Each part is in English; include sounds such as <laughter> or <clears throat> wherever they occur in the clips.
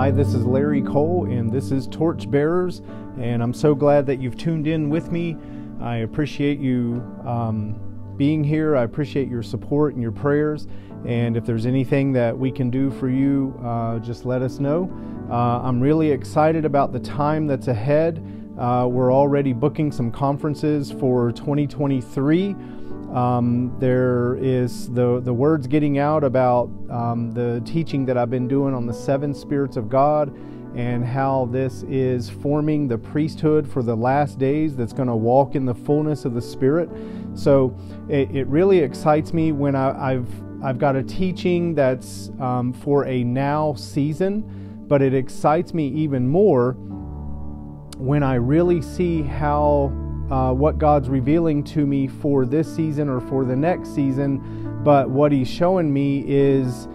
Hi, this is Larry Cole, and this is Torch Bearers, and I'm so glad that you've tuned in with me. I appreciate you um, being here. I appreciate your support and your prayers. And if there's anything that we can do for you, uh, just let us know. Uh, I'm really excited about the time that's ahead. Uh, we're already booking some conferences for 2023. Um, there is the, the words getting out about um, the teaching that I've been doing on the seven spirits of God and how this is forming the priesthood for the last days that's going to walk in the fullness of the Spirit. So it, it really excites me when I, have I've got a teaching that's um, for a now season, but it excites me even more when I really see how uh, what God's revealing to me for this season or for the next season, but what He's showing me is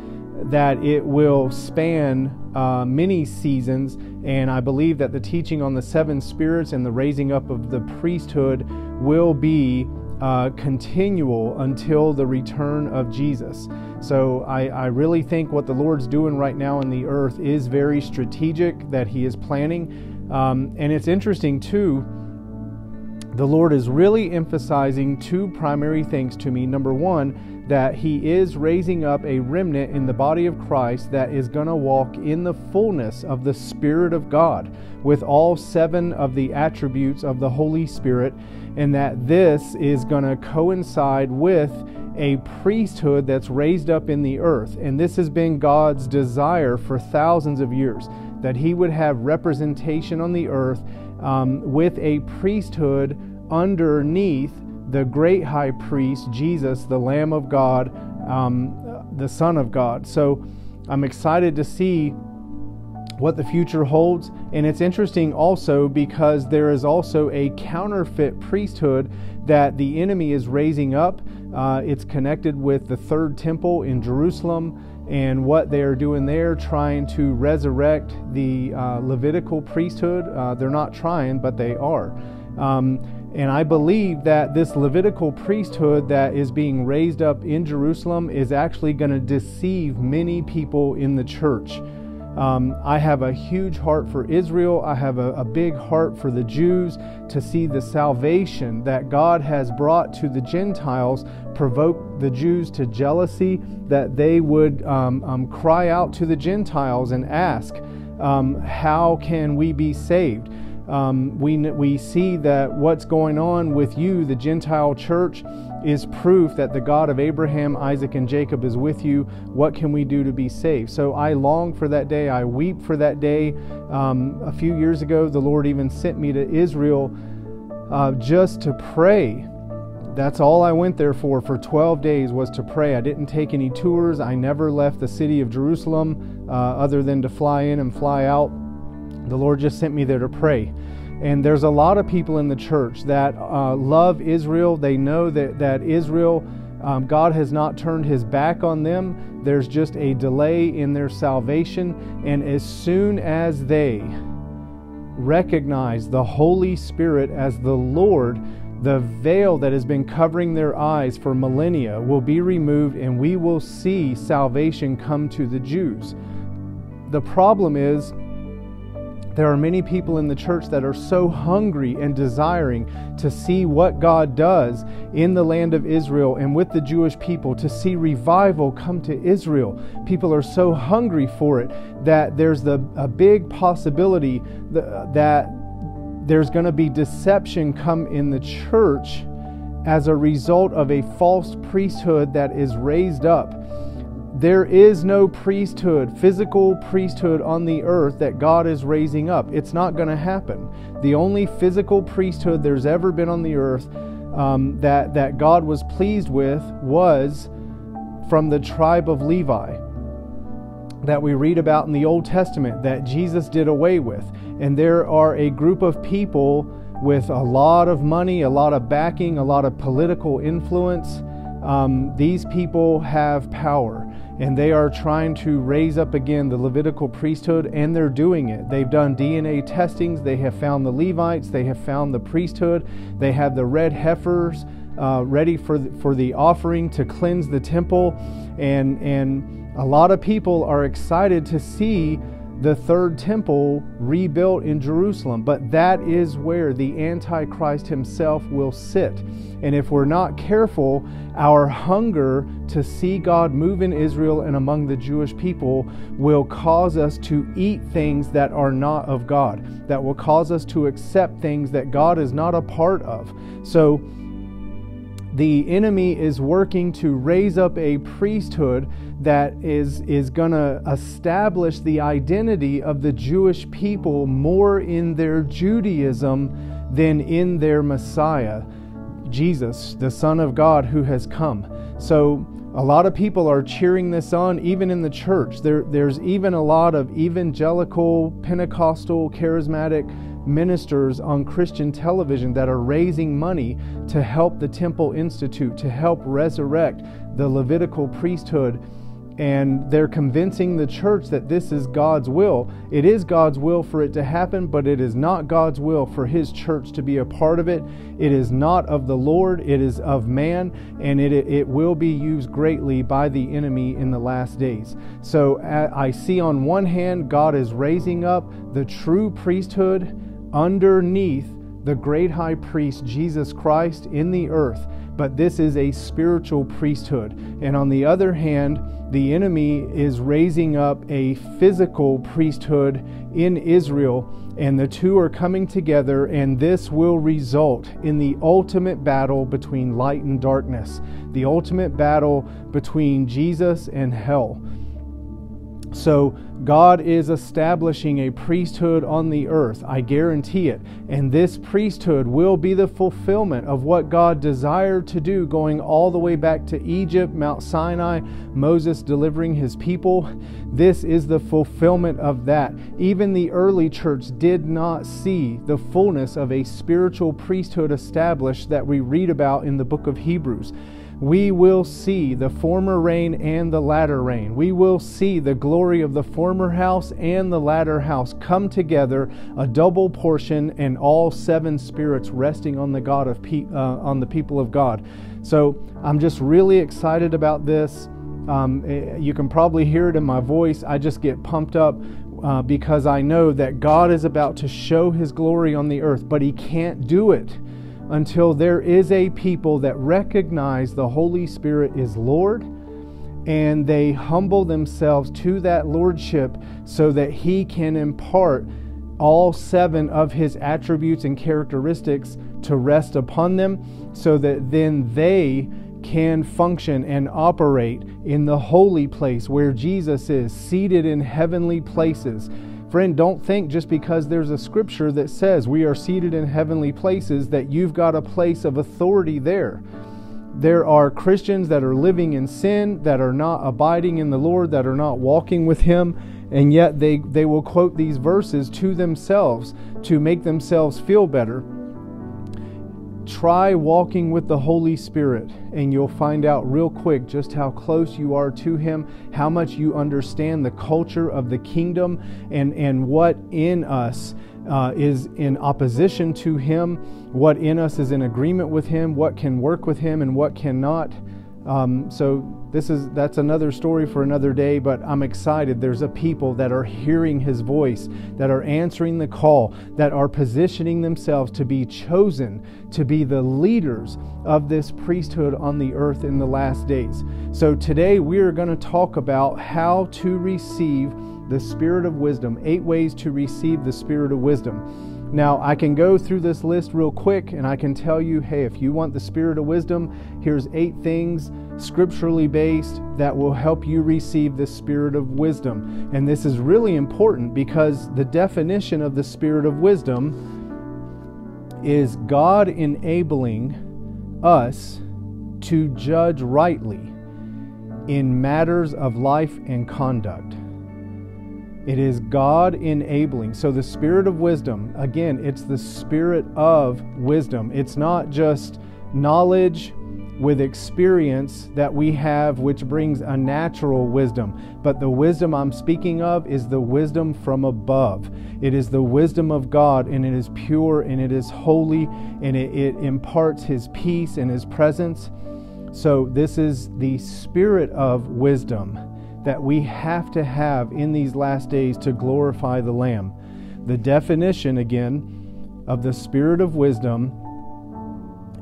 that it will span uh, many seasons. And I believe that the teaching on the seven spirits and the raising up of the priesthood will be uh, continual until the return of Jesus. So I, I really think what the Lord's doing right now in the earth is very strategic, that He is planning. Um, and it's interesting, too the Lord is really emphasizing two primary things to me. Number one, that He is raising up a remnant in the body of Christ that is going to walk in the fullness of the Spirit of God with all seven of the attributes of the Holy Spirit, and that this is going to coincide with a priesthood that's raised up in the earth. And this has been God's desire for thousands of years that He would have representation on the earth um, with a priesthood underneath the great high priest, Jesus, the Lamb of God, um, the Son of God. So I'm excited to see what the future holds. And it's interesting also because there is also a counterfeit priesthood that the enemy is raising up. Uh, it's connected with the third temple in Jerusalem and what they are doing there, trying to resurrect the uh, Levitical priesthood. Uh, they're not trying, but they are. Um, and I believe that this Levitical priesthood that is being raised up in Jerusalem is actually going to deceive many people in the church. Um, I have a huge heart for Israel. I have a, a, big heart for the Jews to see the salvation that God has brought to the Gentiles provoke the Jews to jealousy, that they would um, um, cry out to the Gentiles and ask, um, How can we be saved? Um, we, we see that what's going on with you, the Gentile church, is proof that the God of Abraham, Isaac, and Jacob is with you. What can we do to be saved? So I long for that day. I weep for that day. Um, a few years ago, the Lord even sent me to Israel uh, just to pray. That's all I went there for for 12 days was to pray. I didn't take any tours. I never left the city of Jerusalem uh, other than to fly in and fly out. The Lord just sent me there to pray. And there's a lot of people in the church that uh, love Israel. They know that, that Israel, um, God has not turned his back on them. There's just a delay in their salvation. And as soon as they recognize the Holy Spirit as the Lord, the veil that has been covering their eyes for millennia will be removed, and we will see salvation come to the Jews. The problem is, there are many people in the church that are so hungry and desiring to see what God does in the land of Israel and with the Jewish people, to see revival come to Israel. People are so hungry for it that there's the, a big possibility that, that there's going to be deception come in the church as a result of a false priesthood that is raised up there is no priesthood, physical priesthood on the earth that God is raising up. It's not going to happen. The only physical priesthood there's ever been on the earth um, that, that God was pleased with was from the tribe of Levi that we read about in the Old Testament that Jesus did away with. And there are a group of people with a lot of money, a lot of backing, a lot of political influence. Um, these people have power and they are trying to raise up again the Levitical priesthood, and they're doing it. They've done DNA testings, they have found the Levites, they have found the priesthood, they have the red heifers uh, ready for the, for the offering to cleanse the temple, and and a lot of people are excited to see the third temple rebuilt in Jerusalem. But that is where the Antichrist himself will sit. And if we're not careful, our hunger to see God move in Israel and among the Jewish people will cause us to eat things that are not of God, that will cause us to accept things that God is not a part of. So, the enemy is working to raise up a priesthood that is, is going to establish the identity of the Jewish people more in their Judaism than in their Messiah, Jesus, the Son of God who has come. So, a lot of people are cheering this on, even in the church. There, there's even a lot of evangelical, Pentecostal, charismatic ministers on Christian television that are raising money to help the Temple Institute, to help resurrect the Levitical priesthood. And they're convincing the church that this is God's will. It is God's will for it to happen, but it is not God's will for His church to be a part of it. It is not of the Lord, it is of man, and it, it will be used greatly by the enemy in the last days. So uh, I see on one hand, God is raising up the true priesthood underneath the great high priest Jesus Christ in the earth, but this is a spiritual priesthood. And on the other hand, the enemy is raising up a physical priesthood in Israel, and the two are coming together, and this will result in the ultimate battle between light and darkness, the ultimate battle between Jesus and hell. So, God is establishing a priesthood on the earth. I guarantee it. And this priesthood will be the fulfillment of what God desired to do, going all the way back to Egypt, Mount Sinai, Moses delivering his people. This is the fulfillment of that. Even the early church did not see the fullness of a spiritual priesthood established that we read about in the book of Hebrews we will see the former rain and the latter rain. We will see the glory of the former house and the latter house come together, a double portion, and all seven spirits resting on the God of pe- uh, on the people of God. So I'm just really excited about this. Um, eh, you can probably hear it in my voice. I just get pumped up uh, because I know that God is about to show His glory on the earth, but He can't do it until there is a people that recognize the Holy Spirit is Lord and they humble themselves to that lordship so that he can impart all seven of his attributes and characteristics to rest upon them so that then they can function and operate in the holy place where Jesus is seated in heavenly places Friend, don't think just because there's a scripture that says we are seated in heavenly places that you've got a place of authority there. There are Christians that are living in sin, that are not abiding in the Lord, that are not walking with Him, and yet they, they will quote these verses to themselves to make themselves feel better. Try walking with the Holy Spirit, and you'll find out real quick just how close you are to Him, how much you understand the culture of the kingdom, and, and what in us uh, is in opposition to Him, what in us is in agreement with Him, what can work with Him, and what cannot. Um, so this is that's another story for another day but i'm excited. There's a people that are hearing his voice that are answering the call that are positioning themselves to be chosen to be the leaders of this priesthood on the earth in the last days. So today we are going to talk about how to receive the spirit of wisdom eight ways to receive the spirit of wisdom now, I can go through this list real quick and I can tell you hey, if you want the spirit of wisdom, here's eight things scripturally based that will help you receive the spirit of wisdom. And this is really important because the definition of the spirit of wisdom is God enabling us to judge rightly in matters of life and conduct. It is God enabling. So, the spirit of wisdom, again, it's the spirit of wisdom. It's not just knowledge with experience that we have, which brings a natural wisdom. But the wisdom I'm speaking of is the wisdom from above. It is the wisdom of God, and it is pure, and it is holy, and it, it imparts His peace and His presence. So, this is the spirit of wisdom that we have to have in these last days to glorify the Lamb. The definition, again, of the Spirit of wisdom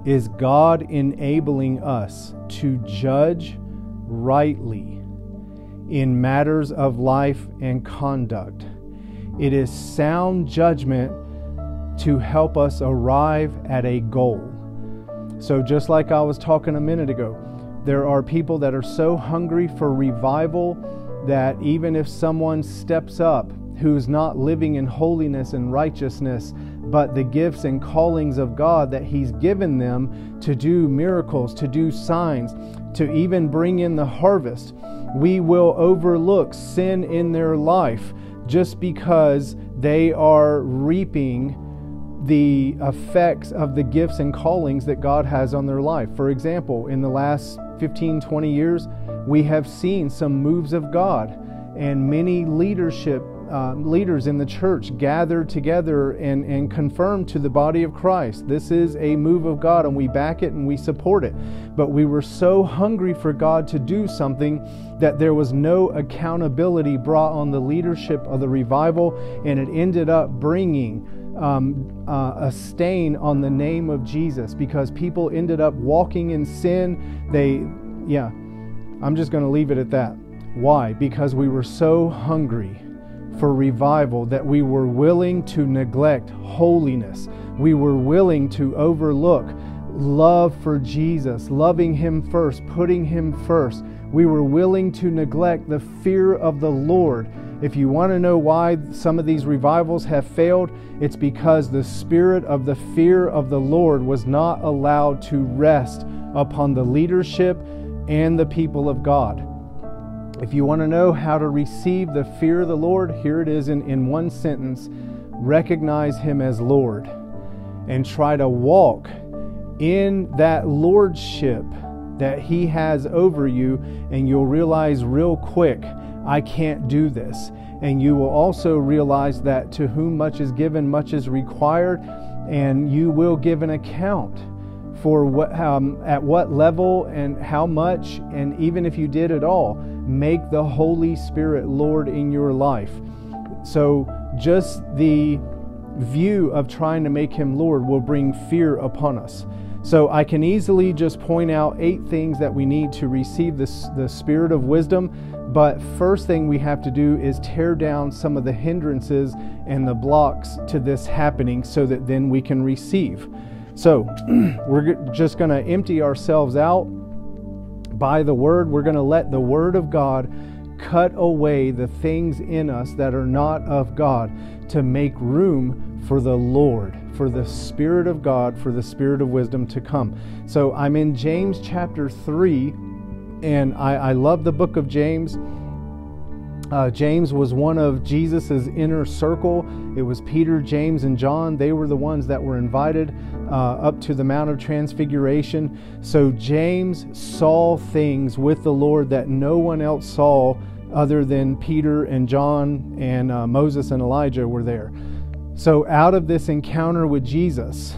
is God enabling us to judge rightly in matters of life and conduct. It is sound judgment to help us arrive at a goal. So, just like I was talking a minute ago, there are people that are so hungry for revival that even if someone steps up who's not living in holiness and righteousness, but the gifts and callings of God that He's given them to do miracles, to do signs, to even bring in the harvest, we will overlook sin in their life just because they are reaping the effects of the gifts and callings that God has on their life. For example, in the last 15, 20 years, we have seen some moves of God and many leadership uh, leaders in the church gathered together and, and confirmed to the body of Christ. This is a move of God, and we back it and we support it. But we were so hungry for God to do something that there was no accountability brought on the leadership of the revival, and it ended up bringing um, uh, a stain on the name of Jesus because people ended up walking in sin. They, yeah, I'm just going to leave it at that. Why? Because we were so hungry for revival that we were willing to neglect holiness. We were willing to overlook love for Jesus, loving Him first, putting Him first. We were willing to neglect the fear of the Lord. If you want to know why some of these revivals have failed, it's because the spirit of the fear of the Lord was not allowed to rest upon the leadership and the people of God. If you want to know how to receive the fear of the Lord, here it is in, in one sentence recognize Him as Lord and try to walk in that lordship that He has over you, and you'll realize real quick, I can't do this. And you will also realize that to whom much is given, much is required, and you will give an account for what, um, at what level and how much, and even if you did it all make the Holy Spirit Lord in your life. So, just the view of trying to make him Lord will bring fear upon us. So, I can easily just point out eight things that we need to receive this, the spirit of wisdom. But first thing we have to do is tear down some of the hindrances and the blocks to this happening so that then we can receive. So, <clears throat> we're just going to empty ourselves out by the Word. We're going to let the Word of God cut away the things in us that are not of God to make room for the Lord, for the Spirit of God, for the Spirit of wisdom to come. So I'm in James chapter 3, and I, I love the book of James. Uh, James was one of Jesus's inner circle. It was Peter, James, and John. They were the ones that were invited uh, up to the Mount of Transfiguration. So James saw things with the Lord that no one else saw other than Peter and John and uh, Moses and Elijah were there. So, out of this encounter with Jesus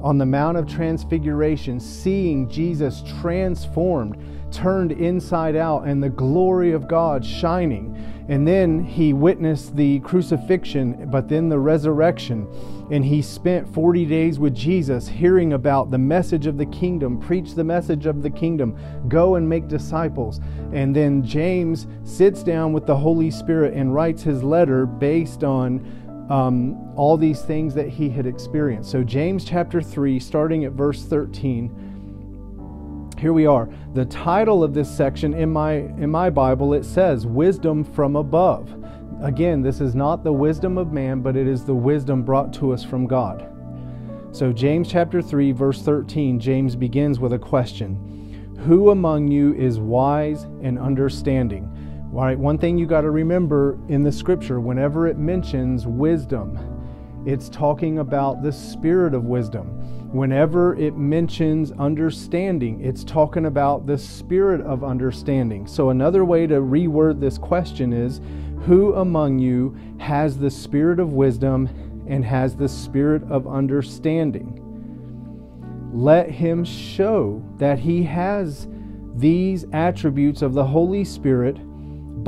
on the Mount of Transfiguration, seeing Jesus transformed, turned inside out, and the glory of God shining. And then he witnessed the crucifixion, but then the resurrection and he spent 40 days with Jesus hearing about the message of the kingdom, preach the message of the kingdom, go and make disciples. And then James sits down with the Holy Spirit and writes his letter based on um, all these things that he had experienced. So, James chapter 3, starting at verse 13 here we are the title of this section in my in my bible it says wisdom from above Again, this is not the wisdom of man, but it is the wisdom brought to us from God. So, James chapter 3, verse 13, James begins with a question Who among you is wise and understanding? All right, one thing you got to remember in the scripture, whenever it mentions wisdom, it's talking about the spirit of wisdom. Whenever it mentions understanding, it's talking about the spirit of understanding. So, another way to reword this question is who among you has the spirit of wisdom and has the spirit of understanding? Let him show that he has these attributes of the Holy Spirit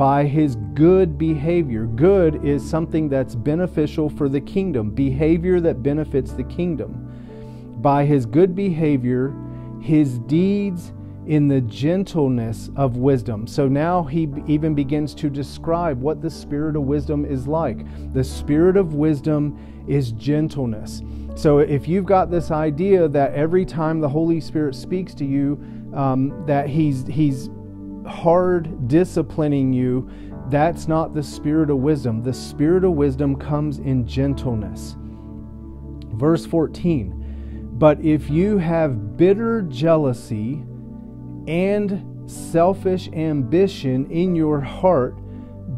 by his good behavior. Good is something that's beneficial for the kingdom, behavior that benefits the kingdom. By his good behavior, his deeds in the gentleness of wisdom. So now he even begins to describe what the spirit of wisdom is like. The spirit of wisdom is gentleness. So if you've got this idea that every time the Holy Spirit speaks to you, um, that he's he's hard disciplining you, that's not the spirit of wisdom. The spirit of wisdom comes in gentleness. Verse 14. But if you have bitter jealousy and selfish ambition in your heart,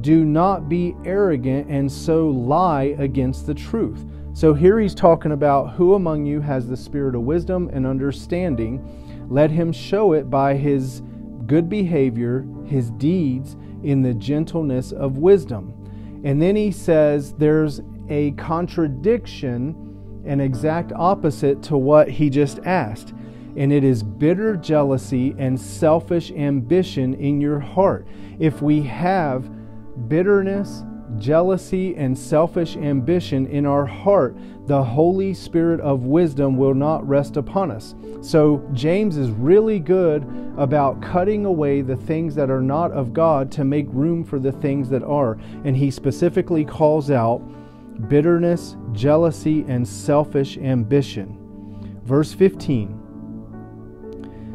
do not be arrogant and so lie against the truth. So here he's talking about who among you has the spirit of wisdom and understanding. Let him show it by his good behavior, his deeds in the gentleness of wisdom. And then he says there's a contradiction, an exact opposite to what he just asked and it is bitter jealousy and selfish ambition in your heart. If we have bitterness, jealousy, and selfish ambition in our heart, the Holy Spirit of wisdom will not rest upon us. So, James is really good about cutting away the things that are not of God to make room for the things that are. And he specifically calls out bitterness, jealousy, and selfish ambition. Verse 15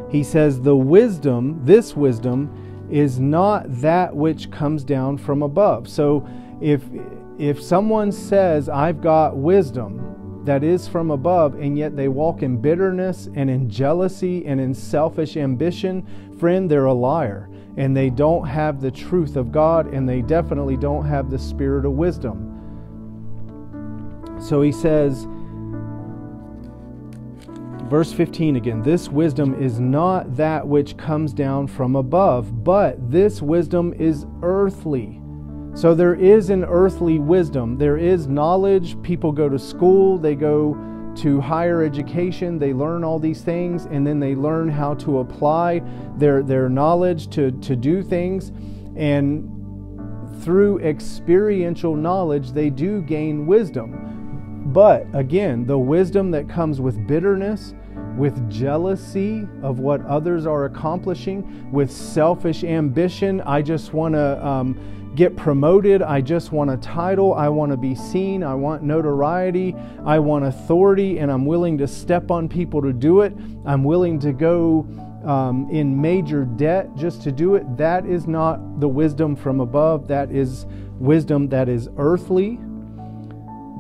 he says, The wisdom, this wisdom, is not that which comes down from above. So if if someone says, I've got wisdom that is from above, and yet they walk in bitterness and in jealousy and in selfish ambition, friend, they're a liar. And they don't have the truth of God, and they definitely don't have the spirit of wisdom. So he says, Verse 15 again this wisdom is not that which comes down from above, but this wisdom is earthly. So there is an earthly wisdom. There is knowledge. People go to school, they go to higher education, they learn all these things, and then they learn how to apply their, their knowledge to, to do things. And through experiential knowledge, they do gain wisdom. But again, the wisdom that comes with bitterness, with jealousy of what others are accomplishing, with selfish ambition. I just want to um, get promoted. I just want a title. I want to be seen. I want notoriety. I want authority, and I'm willing to step on people to do it. I'm willing to go um, in major debt just to do it. That is not the wisdom from above. That is wisdom that is earthly,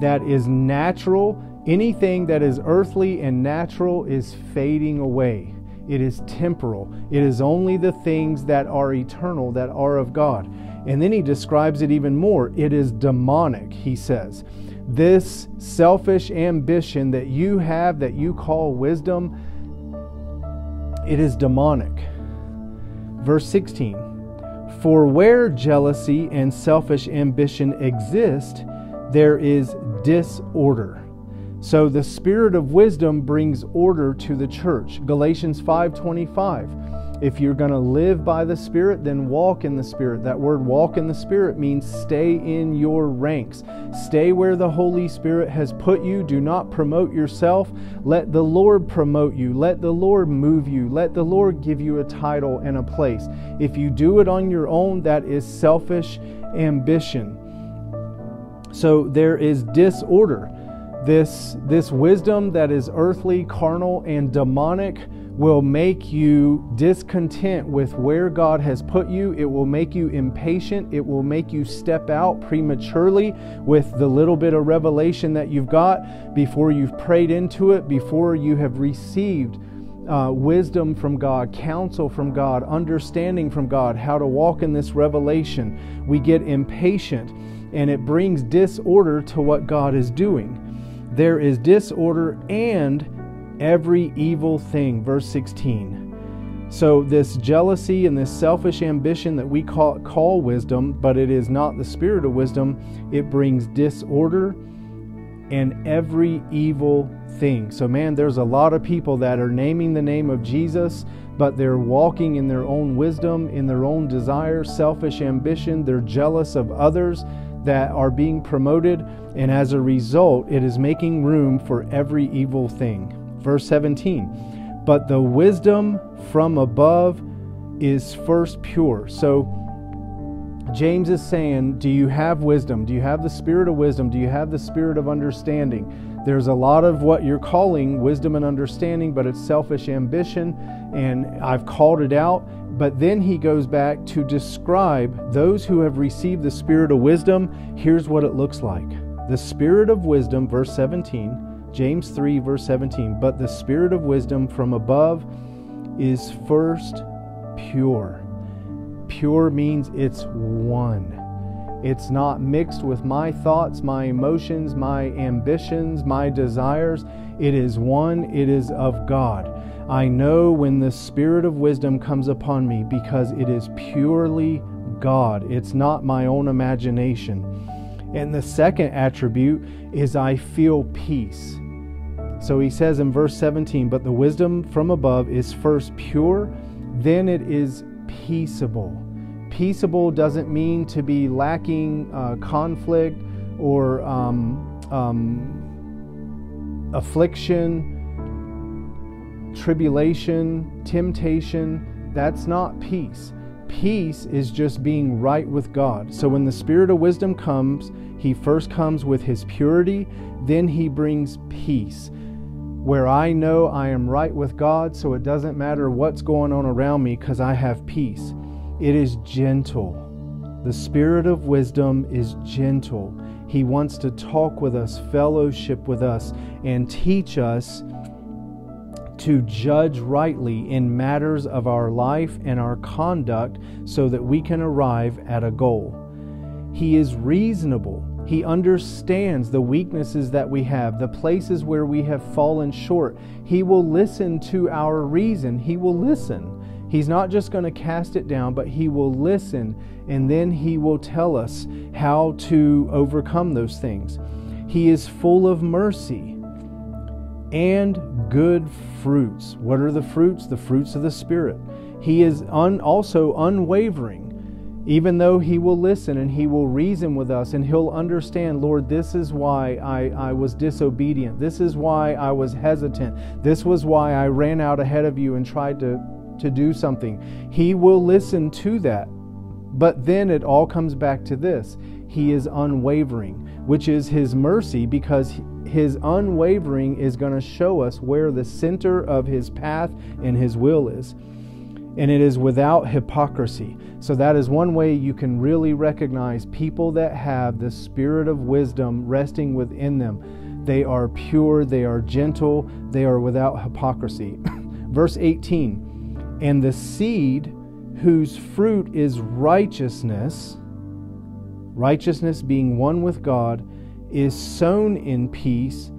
that is natural Anything that is earthly and natural is fading away. It is temporal. It is only the things that are eternal that are of God. And then he describes it even more. It is demonic, he says. This selfish ambition that you have, that you call wisdom, it is demonic. Verse 16 For where jealousy and selfish ambition exist, there is disorder. So the spirit of wisdom brings order to the church. Galatians 5:25. If you're going to live by the spirit, then walk in the spirit. That word walk in the spirit means stay in your ranks. Stay where the Holy Spirit has put you. Do not promote yourself. Let the Lord promote you. Let the Lord move you. Let the Lord give you a title and a place. If you do it on your own, that is selfish ambition. So there is disorder. This, this wisdom that is earthly, carnal, and demonic will make you discontent with where God has put you. It will make you impatient. It will make you step out prematurely with the little bit of revelation that you've got before you've prayed into it, before you have received uh, wisdom from God, counsel from God, understanding from God, how to walk in this revelation. We get impatient and it brings disorder to what God is doing there is disorder and every evil thing. Verse 16. So, this jealousy and this selfish ambition that we call, call wisdom, but it is not the spirit of wisdom, it brings disorder and every evil thing. So, man, there's a lot of people that are naming the name of Jesus, but they're walking in their own wisdom, in their own desire, selfish ambition. They're jealous of others that are being promoted, and as a result, it is making room for every evil thing. Verse 17, but the wisdom from above is first pure. So, James is saying, Do you have wisdom? Do you have the spirit of wisdom? Do you have the spirit of understanding? There's a lot of what you're calling wisdom and understanding, but it's selfish ambition, and I've called it out. But then he goes back to describe those who have received the spirit of wisdom. Here's what it looks like the spirit of wisdom, verse 17, James 3, verse 17. But the spirit of wisdom from above is first pure Pure means it's one. It's not mixed with my thoughts, my emotions, my ambitions, my desires. It is one, it is of God. I know when the Spirit of wisdom comes upon me because it is purely God. It's not my own imagination. And the second attribute is I feel peace. So he says in verse 17, But the wisdom from above is first pure, then it is peaceable. Peaceable doesn't mean to be lacking uh, conflict or um, um, affliction, tribulation, temptation. That's not peace. Peace is just being right with God. So when the Spirit of wisdom comes, He first comes with His purity, then He brings peace where I know I am right with God, so it doesn't matter what's going on around me because I have peace. It is gentle. The Spirit of wisdom is gentle. He wants to talk with us, fellowship with us, and teach us to judge rightly in matters of our life and our conduct so that we can arrive at a goal. He is reasonable. He understands the weaknesses that we have, the places where we have fallen short. He will listen to our reason. He will listen. He's not just going to cast it down, but He will listen and then He will tell us how to overcome those things. He is full of mercy and good fruits. What are the fruits? The fruits of the Spirit. He is un- also unwavering even though he will listen and he will reason with us and he'll understand, Lord, this is why I, I was disobedient. This is why I was hesitant. This was why I ran out ahead of you and tried to, to do something. He will listen to that. But then it all comes back to this He is unwavering, which is His mercy because His unwavering is going to show us where the center of His path and His will is and it is without hypocrisy. So, that is one way you can really recognize people that have the spirit of wisdom resting within them. They are pure, they are gentle, they are without hypocrisy. <coughs> Verse 18 And the seed whose fruit is righteousness, righteousness being one with God, is sown in peace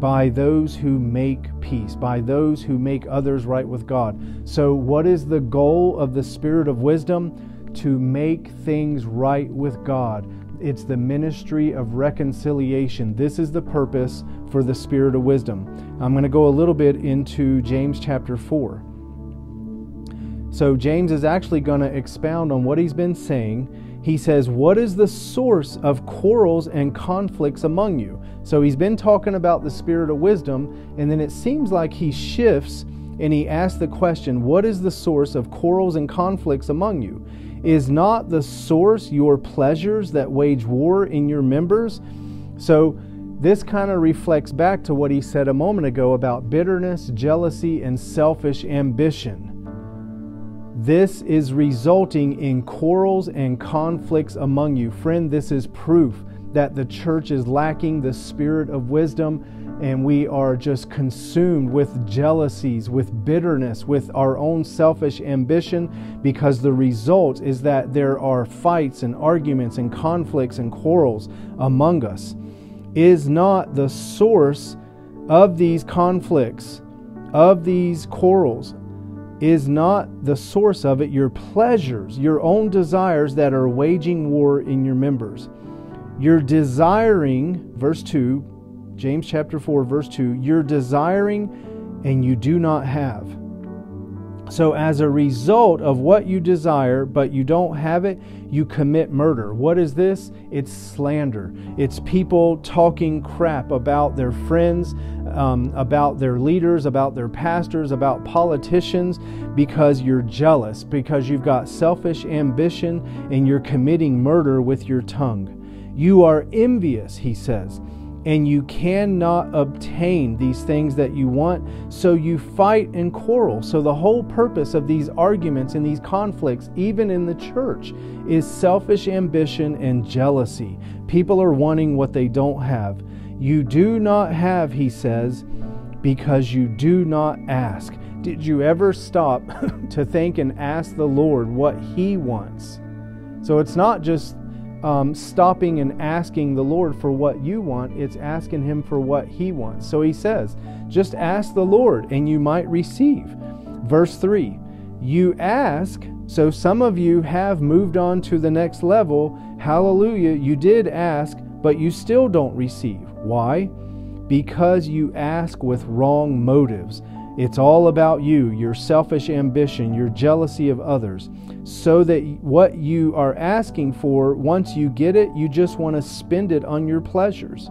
by those who make peace, by those who make others right with God. So, what is the goal of the Spirit of wisdom? To make things right with God. It's the ministry of reconciliation. This is the purpose for the Spirit of wisdom. I'm going to go a little bit into James chapter 4. So, James is actually going to expound on what he's been saying he says, What is the source of quarrels and conflicts among you? So he's been talking about the spirit of wisdom, and then it seems like he shifts and he asks the question, What is the source of quarrels and conflicts among you? Is not the source your pleasures that wage war in your members? So this kind of reflects back to what he said a moment ago about bitterness, jealousy, and selfish ambition. This is resulting in quarrels and conflicts among you. Friend, this is proof that the church is lacking the spirit of wisdom and we are just consumed with jealousies, with bitterness, with our own selfish ambition because the result is that there are fights and arguments and conflicts and quarrels among us. Is not the source of these conflicts, of these quarrels, is not the source of it your pleasures, your own desires that are waging war in your members. You're desiring, verse 2, James chapter 4, verse 2 You're desiring and you do not have. So, as a result of what you desire, but you don't have it, you commit murder. What is this? It's slander. It's people talking crap about their friends, um, about their leaders, about their pastors, about politicians, because you're jealous, because you've got selfish ambition, and you're committing murder with your tongue. You are envious, he says and you cannot obtain these things that you want, so you fight and quarrel. So, the whole purpose of these arguments and these conflicts, even in the church, is selfish ambition and jealousy. People are wanting what they don't have. You do not have, he says, because you do not ask. Did you ever stop <laughs> to think and ask the Lord what He wants? So, it's not just um, stopping and asking the Lord for what you want, it's asking Him for what He wants. So He says, just ask the Lord and you might receive. Verse 3 You ask, so some of you have moved on to the next level. Hallelujah, you did ask, but you still don't receive. Why? Because you ask with wrong motives. It's all about you, your selfish ambition, your jealousy of others so that what you are asking for, once you get it, you just want to spend it on your pleasures.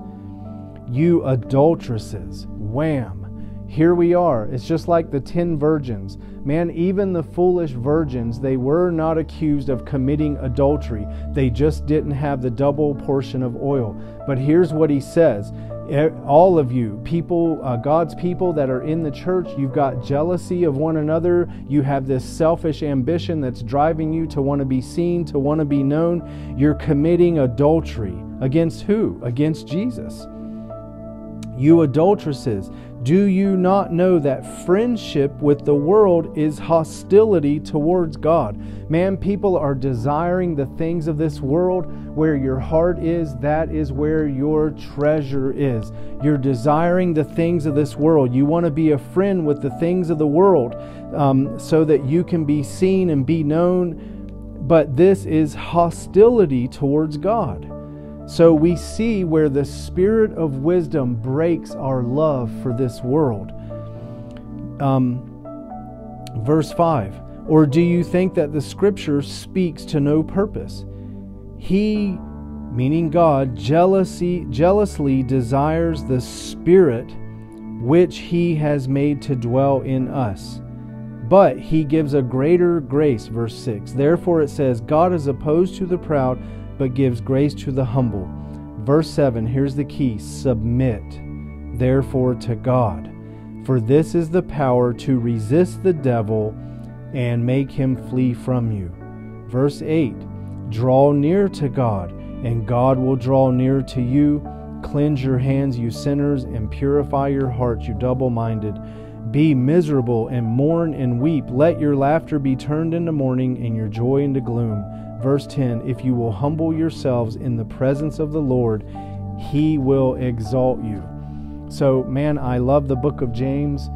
You adulteresses, wham. Here we are. It's just like the ten virgins. Man, even the foolish virgins, they were not accused of committing adultery. They just didn't have the double portion of oil. But here's what he says all of you, people, uh, God's people that are in the church, you've got jealousy of one another. You have this selfish ambition that's driving you to want to be seen, to want to be known. You're committing adultery. Against who? Against Jesus. You adulteresses, do you not know that friendship with the world is hostility towards God? Man, people are desiring the things of this world. Where your heart is, that is where your treasure is. You're desiring the things of this world. You want to be a friend with the things of the world um, so that you can be seen and be known. But this is hostility towards God. So we see where the spirit of wisdom breaks our love for this world. Um, verse 5 Or do you think that the scripture speaks to no purpose? He, meaning God, jealousy, jealously desires the spirit which he has made to dwell in us. But he gives a greater grace, verse 6. Therefore it says, God is opposed to the proud but gives grace to the humble. Verse 7, here's the key submit, therefore, to God. For this is the power to resist the devil and make him flee from you. Verse 8, draw near to God, and God will draw near to you. Cleanse your hands, you sinners, and purify your hearts, you double minded. Be miserable and mourn and weep. Let your laughter be turned into mourning and your joy into gloom. Verse 10 If you will humble yourselves in the presence of the Lord, he will exalt you. So, man, I love the book of James.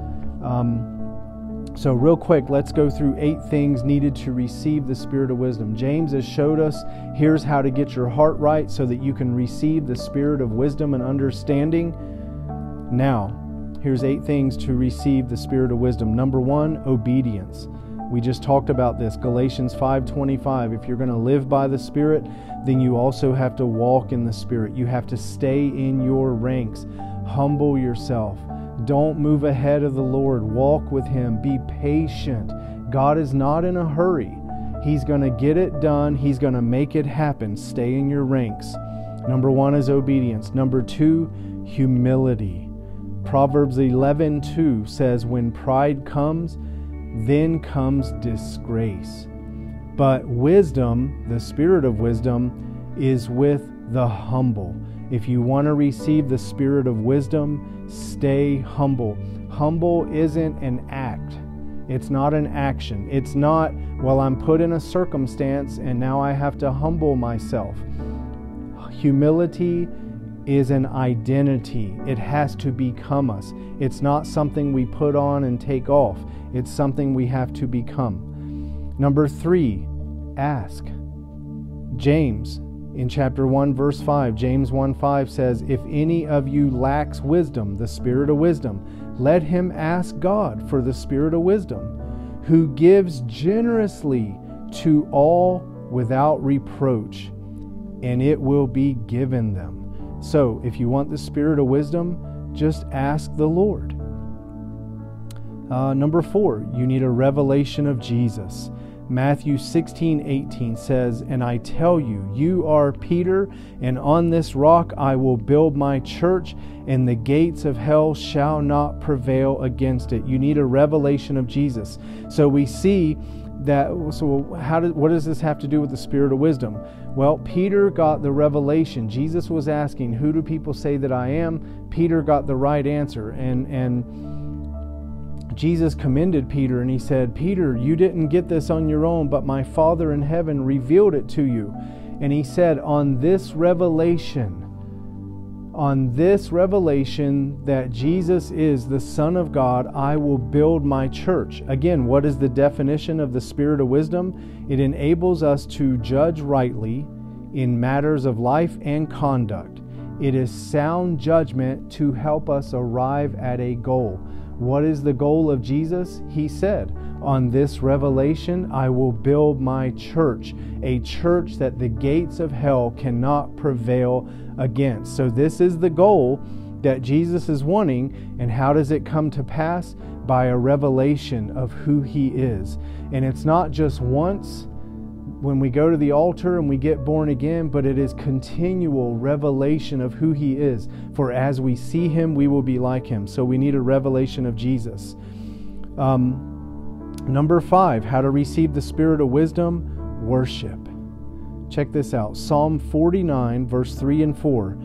Um, so, real quick, let's go through eight things needed to receive the spirit of wisdom. James has showed us here's how to get your heart right so that you can receive the spirit of wisdom and understanding. Now, here's eight things to receive the spirit of wisdom. Number one, obedience. We just talked about this Galatians 5:25 if you're going to live by the spirit then you also have to walk in the spirit. You have to stay in your ranks. Humble yourself. Don't move ahead of the Lord. Walk with him. Be patient. God is not in a hurry. He's going to get it done. He's going to make it happen. Stay in your ranks. Number 1 is obedience. Number 2 humility. Proverbs 11:2 says when pride comes then comes disgrace. But wisdom, the spirit of wisdom, is with the humble. If you want to receive the spirit of wisdom, stay humble. Humble isn't an act, it's not an action. It's not, well, I'm put in a circumstance and now I have to humble myself. Humility is an identity. It has to become us. It's not something we put on and take off. It's something we have to become. Number three, ask. James In chapter 1, verse 5, James 1 5 says, If any of you lacks wisdom, the spirit of wisdom, let him ask God for the spirit of wisdom, who gives generously to all without reproach, and it will be given them. So, if you want the spirit of wisdom, just ask the Lord. Uh, number four, you need a revelation of Jesus. Matthew 16, 18 says, And I tell you, you are Peter, and on this rock I will build my church, and the gates of hell shall not prevail against it. You need a revelation of Jesus. So we see that so how did what does this have to do with the spirit of wisdom well peter got the revelation jesus was asking who do people say that i am peter got the right answer and and Jesus commended Peter and he said, Peter, you didn't get this on your own, but my Father in heaven revealed it to you. And he said, On this revelation, on this revelation that Jesus is the Son of God, I will build my church. Again, what is the definition of the Spirit of wisdom? It enables us to judge rightly in matters of life and conduct. It is sound judgment to help us arrive at a goal. What is the goal of Jesus? He said, On this revelation I will build my church, a church that the gates of hell cannot prevail against. So, this is the goal that Jesus is wanting. And how does it come to pass? By a revelation of who He is. And it's not just once when we go to the altar and we get born again, but it is continual revelation of who He is. For as we see Him, we will be like Him. So we need a revelation of Jesus. Um, number five, how to receive the spirit of wisdom worship. Check this out Psalm 49, verse 3 and 4.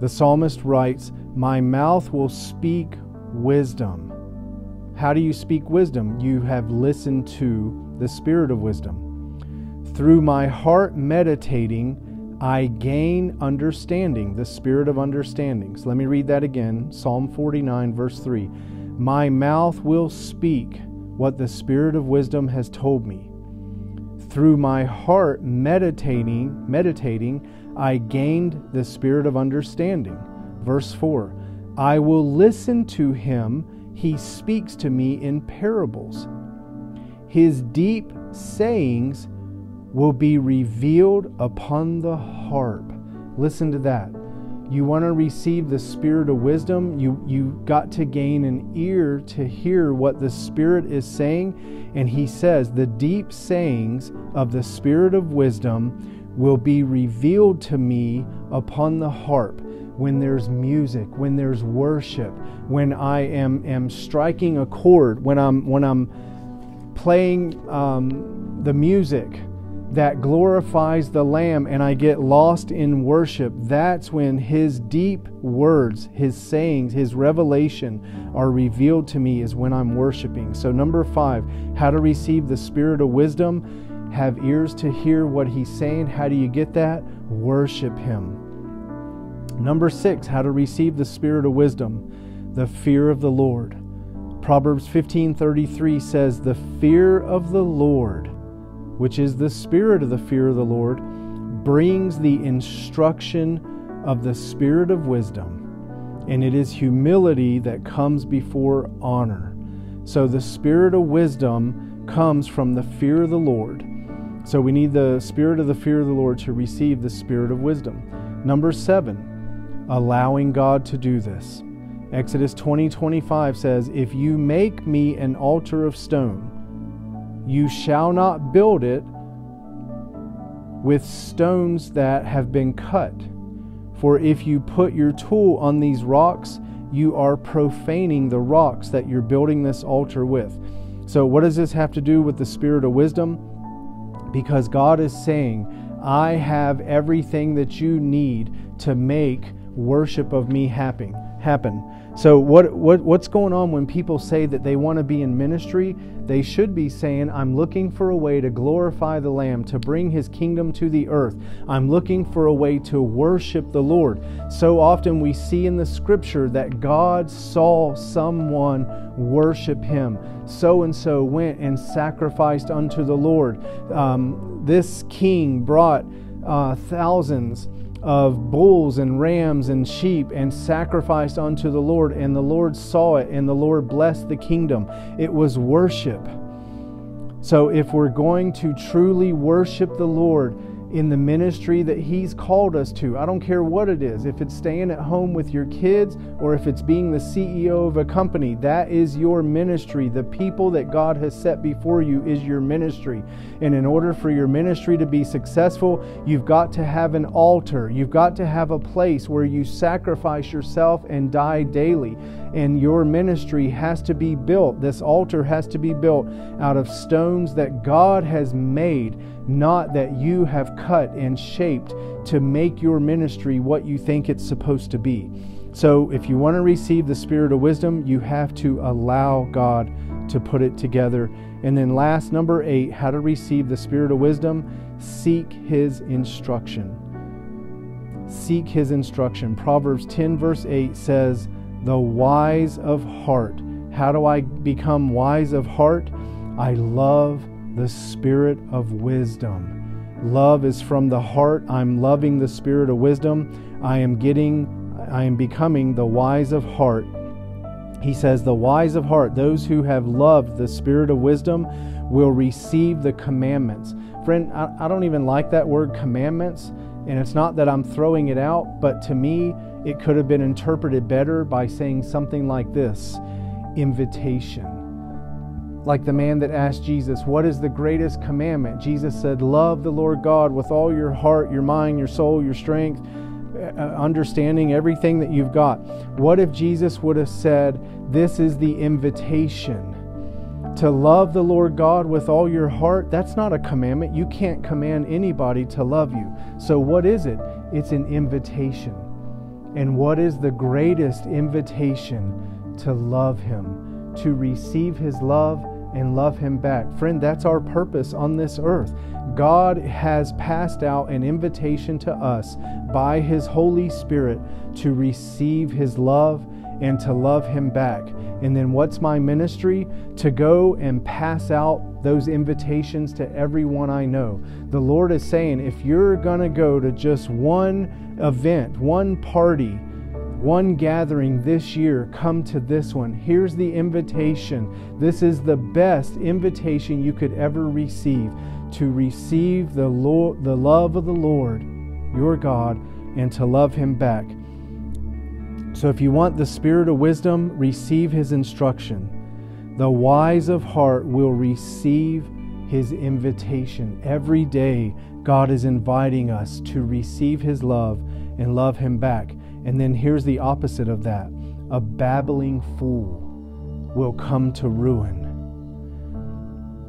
The psalmist writes, My mouth will speak wisdom. How do you speak wisdom? You have listened to the spirit of wisdom. Through my heart meditating, I gain understanding, the spirit of understanding. So let me read that again Psalm 49, verse 3. My mouth will speak what the spirit of wisdom has told me. Through my heart meditating, meditating, I gained the spirit of understanding. Verse 4 I will listen to him, he speaks to me in parables. His deep sayings will be revealed upon the harp. Listen to that. You want to receive the spirit of wisdom, you, you got to gain an ear to hear what the Spirit is saying. And he says, The deep sayings of the Spirit of wisdom will be revealed to me upon the harp when there's music, when there's worship, when I am, am striking a chord, when I'm, when I'm playing um, the music that glorifies the Lamb and I get lost in worship, that's when His deep words, His sayings, His revelation are revealed to me, is when I'm worshiping. So, number five, how to receive the Spirit of wisdom. Have ears to hear what He's saying. How do you get that? Worship Him. Number six, how to receive the Spirit of wisdom. The fear of the Lord. Proverbs 15:33 says, "The fear of the Lord which is the spirit of the fear of the Lord, brings the instruction of the spirit of wisdom. And it is humility that comes before honor. So the spirit of wisdom comes from the fear of the Lord. So we need the spirit of the fear of the Lord to receive the spirit of wisdom. Number seven, allowing God to do this. Exodus 20 25 says, If you make me an altar of stone, you shall not build it with stones that have been cut. For if you put your tool on these rocks, you are profaning the rocks that you're building this altar with. So, what does this have to do with the spirit of wisdom? Because God is saying, I have everything that you need to make worship of me happen. happen. So what, what what's going on when people say that they want to be in ministry? They should be saying, I'm looking for a way to glorify the Lamb, to bring his kingdom to the earth. I'm looking for a way to worship the Lord. So often we see in the scripture that God saw someone worship him. So and so went and sacrificed unto the Lord. Um, this king brought uh, thousands of bulls and rams and sheep and sacrificed unto the Lord. And the Lord saw it, and the Lord blessed the kingdom. It was worship. So, if we're going to truly worship the Lord, in the ministry that He's called us to. I don't care what it is. If it's staying at home with your kids or if it's being the CEO of a company, that is your ministry. The people that God has set before you is your ministry. And in order for your ministry to be successful, you've got to have an altar. You've got to have a place where you sacrifice yourself and die daily. And your ministry has to be built. This altar has to be built out of stones that God has made not that you have cut and shaped to make your ministry what you think it's supposed to be. So, if you want to receive the spirit of wisdom, you have to allow God to put it together. And then, last, number eight, how to receive the spirit of wisdom seek his instruction. Seek his instruction. Proverbs 10, verse 8 says, The wise of heart. How do I become wise of heart? I love the spirit of wisdom. Love is from the heart. I'm loving the spirit of wisdom. I am getting, I am becoming the wise of heart. He says, The wise of heart, those who have loved the spirit of wisdom, will receive the commandments. Friend, I, I don't even like that word commandments. And it's not that I'm throwing it out, but to me, it could have been interpreted better by saying something like this invitation like the man that asked Jesus, What is the greatest commandment? Jesus said, Love the Lord God with all your heart, your mind, your soul, your strength, uh, understanding everything that you've got. What if Jesus would have said, This is the invitation? To love the Lord God with all your heart, that's not a commandment. You can't command anybody to love you. So, what is it? It's an invitation. And what is the greatest invitation? To love Him, to receive His love and love Him back. Friend, that's our purpose on this earth. God has passed out an invitation to us by His Holy Spirit to receive His love and to love Him back. And then what's my ministry? To go and pass out those invitations to everyone I know. The Lord is saying, if you're going to go to just one event, one party, one gathering this year, come to this one. Here's the invitation. This is the best invitation you could ever receive to receive the, Lord, the love of the Lord, your God, and to love Him back. So if you want the spirit of wisdom, receive His instruction. The wise of heart will receive His invitation. Every day, God is inviting us to receive His love and love Him back. And then here's the opposite of that a babbling fool will come to ruin.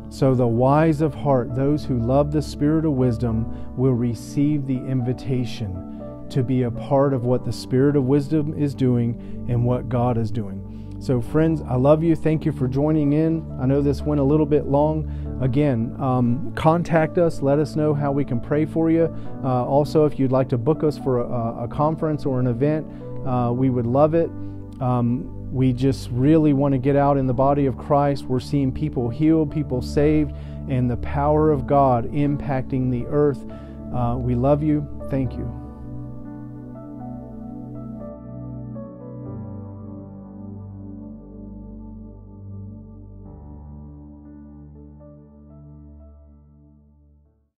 So the wise of heart, those who love the spirit of wisdom, will receive the invitation to be a part of what the spirit of wisdom is doing and what God is doing. So, friends, I love you. Thank you for joining in. I know this went a little bit long. Again, um, contact us. Let us know how we can pray for you. Uh, also, if you'd like to book us for a, a conference or an event, uh, we would love it. Um, we just really want to get out in the body of Christ. We're seeing people healed, people saved, and the power of God impacting the earth. Uh, we love you. Thank you.